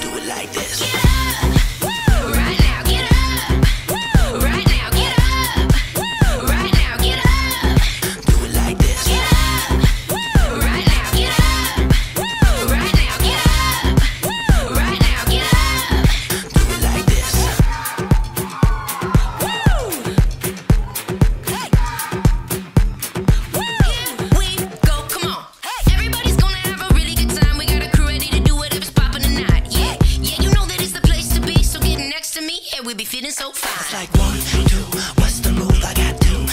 do it like this. feeling so fine. It's like one, two, what's the move I got to?